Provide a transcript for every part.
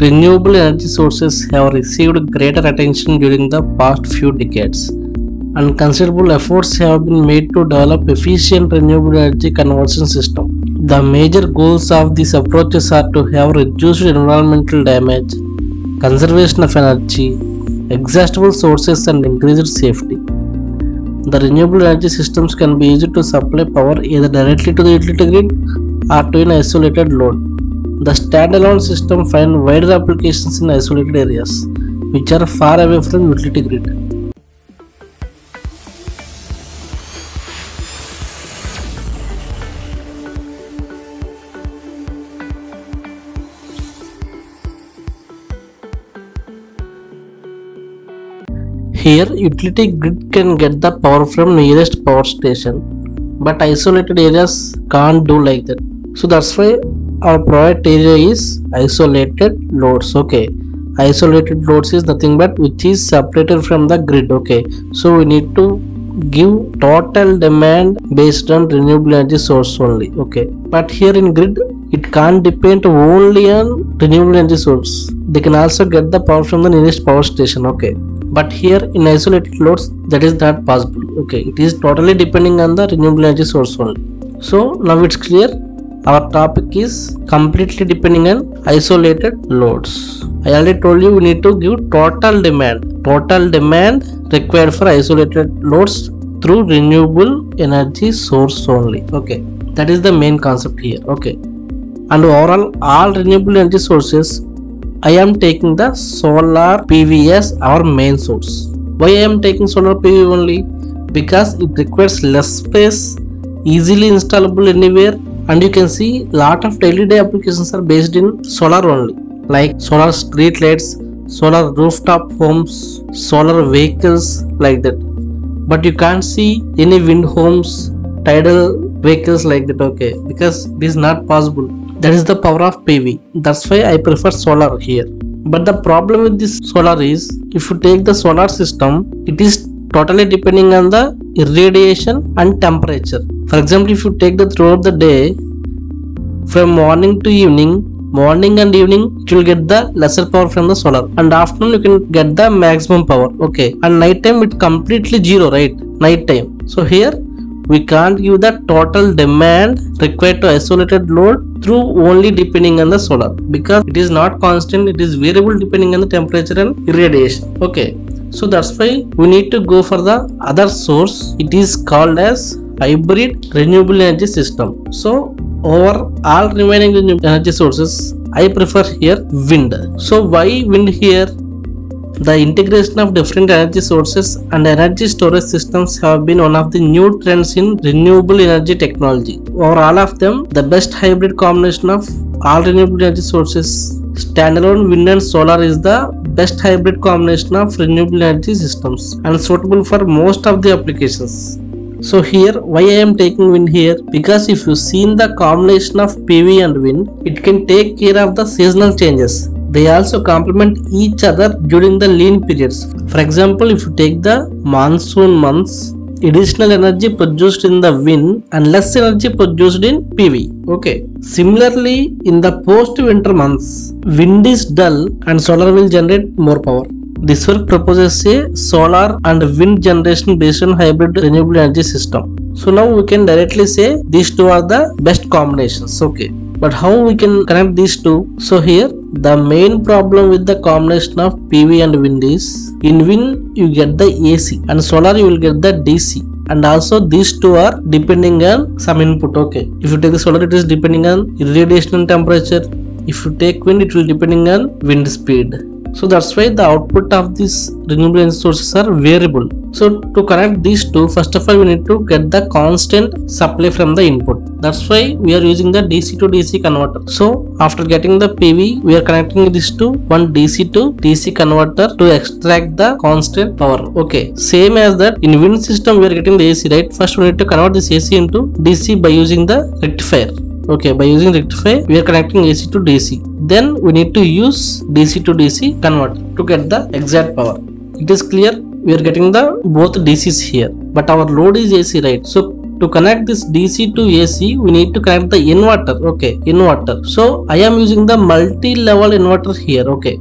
renewable energy sources have received greater attention during the past few decades, and considerable efforts have been made to develop efficient renewable energy conversion system. The major goals of these approaches are to have reduced environmental damage, conservation of energy, exhaustible sources, and increased safety. The renewable energy systems can be used to supply power either directly to the utility grid or to an isolated load. The standalone system find wider applications in isolated areas, which are far away from utility grid. Here, utility grid can get the power from nearest power station, but isolated areas can't do like that. So that's why our product area is isolated loads. Okay, isolated loads is nothing but which is separated from the grid. Okay, so we need to give total demand based on renewable energy source only. Okay, but here in grid it can't depend only on renewable energy source. They can also get the power from the nearest power station. Okay but here in isolated loads that is not possible okay it is totally depending on the renewable energy source only so now it's clear our topic is completely depending on isolated loads i already told you we need to give total demand total demand required for isolated loads through renewable energy source only okay that is the main concept here okay and overall all renewable energy sources I am taking the solar PV as our main source. Why I am taking solar PV only? Because it requires less space, easily installable anywhere, and you can see a lot of daily day applications are based in solar only, like solar street lights, solar rooftop homes, solar vehicles, like that. But you can't see any wind homes, tidal vehicles like that. Okay, because this is not possible that is the power of PV. That's why I prefer solar here. But the problem with this solar is if you take the solar system, it is totally depending on the irradiation and temperature. For example, if you take the throughout the day from morning to evening, morning and evening it will get the lesser power from the solar. And afternoon you can get the maximum power. Okay. And night time it completely zero right? Night time. So here we can't give the total demand required to isolated load through only depending on the solar. Because it is not constant it is variable depending on the temperature and irradiation. Okay so that's why we need to go for the other source. It is called as hybrid renewable energy system. So over all remaining energy sources i prefer here wind. So why wind here? The integration of different energy sources and energy storage systems have been one of the new trends in renewable energy technology. Over all of them, the best hybrid combination of all renewable energy sources, standalone wind and solar is the best hybrid combination of renewable energy systems and suitable for most of the applications. So here why I am taking wind here because if you seen the combination of PV and wind it can take care of the seasonal changes they also complement each other during the lean periods. For example, if you take the monsoon months, additional energy produced in the wind and less energy produced in PV. Okay. Similarly, in the post winter months, wind is dull and solar will generate more power. This work proposes a solar and wind generation based on hybrid renewable energy system. So now we can directly say these two are the best combinations. Okay. But how we can connect these two? So here the main problem with the combination of PV and wind is in wind you get the AC and solar you will get the DC and also these two are depending on some input okay? If you take the solar it is depending on irradiation temperature. If you take wind it will depending on wind speed. So that's why the output of these renewable energy sources are variable. So to connect these two first of all we need to get the constant supply from the input that's why we are using the dc to dc converter. So after getting the pv we are connecting this to one dc to dc converter to extract the constant power. Okay same as that in wind system we are getting the ac right? First we need to convert this ac into dc by using the rectifier. Okay by using rectifier we are connecting ac to dc then we need to use dc to dc converter to get the exact power. It is clear we are getting the both dcs here but our load is ac right? So to connect this dc to ac we need to connect the inverter okay inverter. So i am using the multi-level inverter here okay.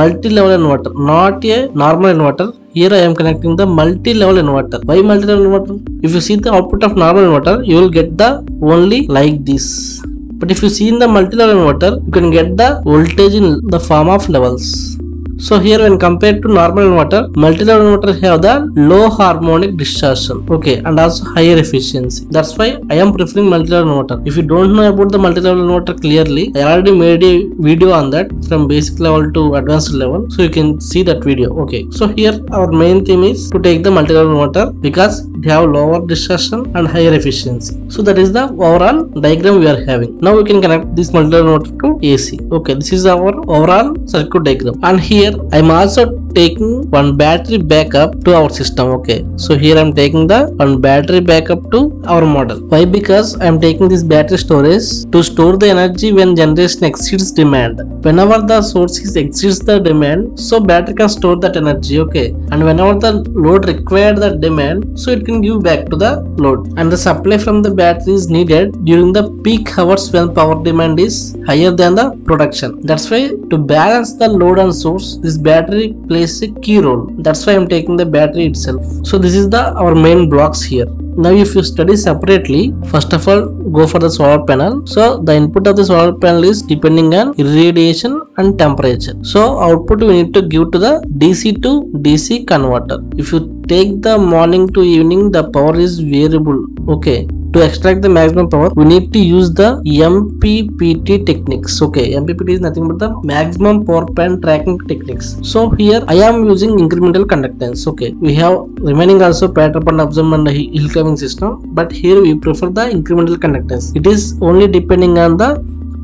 Multi-level inverter not a normal inverter. Here i am connecting the multi-level inverter. Why multi-level inverter? If you see the output of normal inverter you will get the only like this. But if you see in the multi-level inverter you can get the voltage in the form of levels so here when compared to normal inverter, multi-level have the low harmonic distortion, okay, and also higher efficiency. That's why I am preferring multi-level. If you don't know about the multi-level clearly, I already made a video on that from basic level to advanced level, so you can see that video. Okay, so here our main theme is to take the multi-level because it have lower distortion and higher efficiency. So that is the overall diagram we are having. Now we can connect this multi-level inverter to AC. Okay, this is our overall circuit diagram, and here I'm also taking one battery backup to our system okay? So here i'm taking the one battery backup to our model. Why? Because i'm taking this battery storage to store the energy when generation exceeds demand. Whenever the sources exceeds the demand so battery can store that energy okay? And whenever the load required the demand so it can give back to the load. And the supply from the battery is needed during the peak hours when power demand is higher than the production. That's why to balance the load and source this battery plays a key role. That's why i'm taking the battery itself. So this is the our main blocks here. Now if you study separately first of all go for the solar panel. So the input of the solar panel is depending on irradiation and temperature. So output we need to give to the dc to dc converter. If you take the morning to evening the power is variable. Okay to extract the maximum power we need to use the mppt techniques okay? Mppt is nothing but the maximum power point tracking techniques. So here i am using incremental conductance okay? We have remaining also perturb and observation and hill climbing system but here we prefer the incremental conductance. It is only depending on the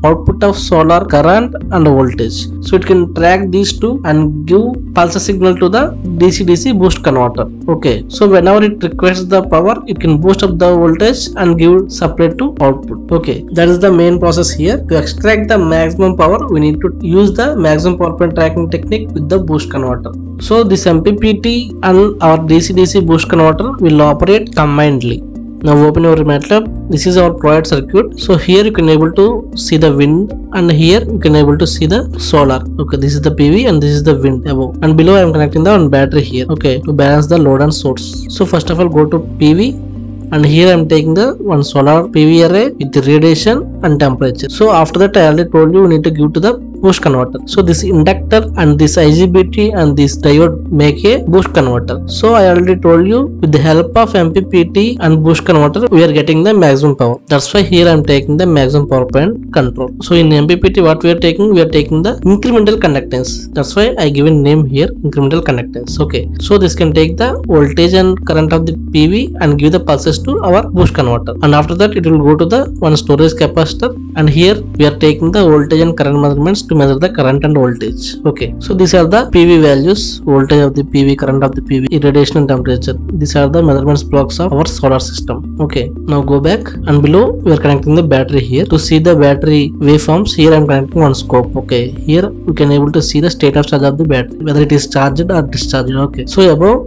output of solar current and voltage. So it can track these two and give pulse signal to the dc dc boost converter. Okay. So whenever it requires the power it can boost up the voltage and give supply to output. Okay. That is the main process here. To extract the maximum power we need to use the maximum power point tracking technique with the boost converter. So this mppt and our dc dc boost converter will operate combinedly now open your MATLAB. This is our project circuit. So here you can able to see the wind and here you can able to see the solar. Okay, this is the PV and this is the wind above. And below I am connecting the one battery here. Okay, to balance the load and source. So first of all go to PV and here I am taking the one solar PV array with radiation and temperature. So after that I already told you we need to give to the boost converter. So this inductor and this IGBT and this diode make a boost converter. So I already told you with the help of MPPT and boost converter we are getting the maximum power. That's why here I am taking the maximum power point control. So in MPPT what we are taking we are taking the incremental conductance. That's why I given name here incremental conductance. Okay. So this can take the voltage and current of the PV and give the pulses to our boost converter. And after that it will go to the one storage capacitor and here we are taking the voltage and current measurements to measure the current and voltage. Okay so these are the pv values voltage of the pv current of the pv irradiation and temperature. These are the measurements blocks of our solar system. Okay now go back and below we are connecting the battery here to see the battery waveforms. Here i am connecting one scope. Okay here we can able to see the state of charge of the battery whether it is charged or discharged. Okay so above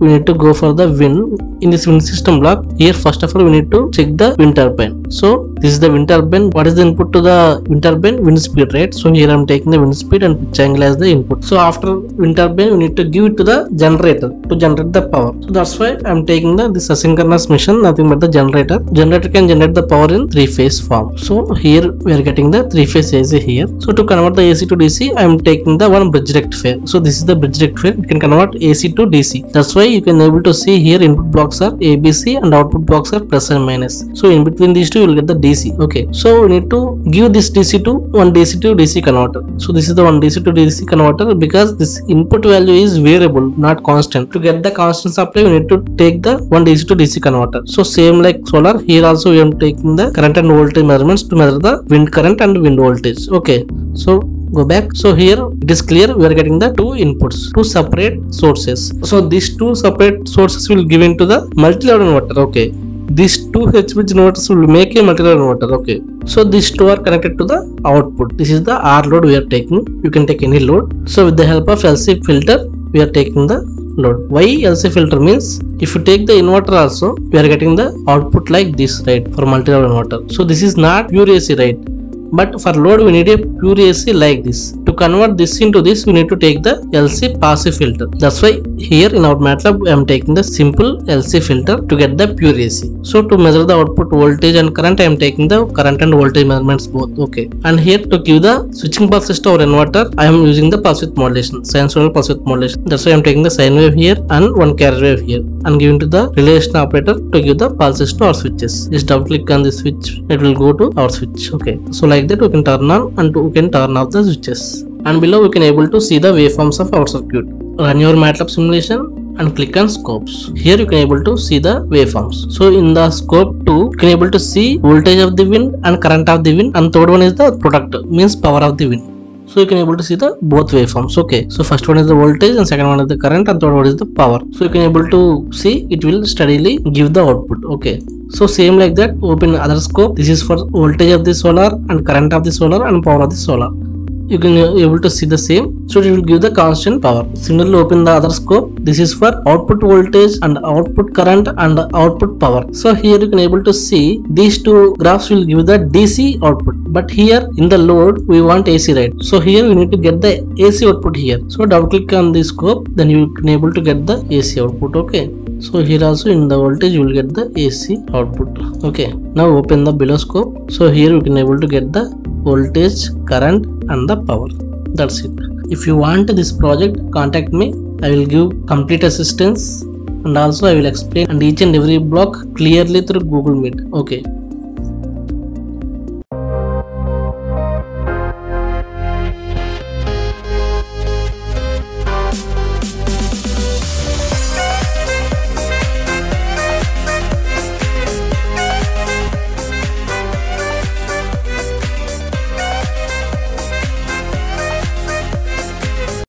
we need to go for the wind. In this wind system block here first of all we need to check the wind turbine so this is the wind turbine. What is the input to the wind turbine? Wind speed right? So here i'm taking the wind speed and pitch angle as the input. So after wind turbine we need to give it to the generator to generate the power. So that's why i'm taking the this asynchronous machine nothing but the generator. Generator can generate the power in three phase form. So here we are getting the three phase AC here. So to convert the AC to DC i'm taking the one bridge rectifier so this is the bridge rectifier it can convert AC to DC that's why you can able to see here input blocks are ABC and output blocks are plus and minus. So in between these two you will get the DC okay. So we need to give this DC to one DC to DC converter. So this is the one DC to DC converter because this input value is variable not constant. To get the constant supply we need to take the one DC to DC converter. So same like solar here also we are taking the current and voltage measurements to measure the wind current and wind voltage. Okay. So go back. So here it is clear we are getting the two inputs two separate sources. So these two separate sources will give into the multi-level inverter. Okay these two HBridge inverters will make a multi-level inverter okay. So these two are connected to the output. This is the R load we are taking. You can take any load. So with the help of LC filter we are taking the load. Why lc filter means if you take the inverter also we are getting the output like this right for multi-level inverter. So this is not pure ac right? But for load we need a pure AC like this. Convert this into this we need to take the LC passive filter. That's why here in our MATLAB I am taking the simple LC filter to get the pure AC. So to measure the output voltage and current I am taking the current and voltage measurements both. Okay. And here to give the switching pulses to our inverter I am using the pulse width modulation, sinusoidal pulse width modulation. That's why I am taking the sine wave here and one carrier wave here and giving to the relation operator to give the pulses to our switches. Just double click on the switch it will go to our switch. Okay. So like that we can turn on and we can turn off the switches and below you can able to see the waveforms of our circuit. Run your matlab simulation and click on scopes. Here you can able to see the waveforms. So in the scope 2 you can able to see voltage of the wind and current of the wind. And third one is the product means power of the wind. So you can able to see the both waveforms. Okay. So first one is the voltage and second one is the current and third one is the power. So you can able to see it will steadily give the output. Okay. So same like that open other scope. This is for voltage of the solar and current of the solar and power of the solar you can uh, able to see the same. So it will give the constant power. Similarly open the other scope. This is for output voltage and output current and output power. So here you can able to see these two graphs will give the dc output. But here in the load we want ac right? So here we need to get the ac output here. So double click on the scope. Then you can able to get the ac output okay? So here also in the voltage you will get the AC output. Okay. Now open the below scope. So here you can able to get the voltage current and the power. That's it. If you want this project contact me. I will give complete assistance. And also I will explain and each and every block clearly through Google Meet. Okay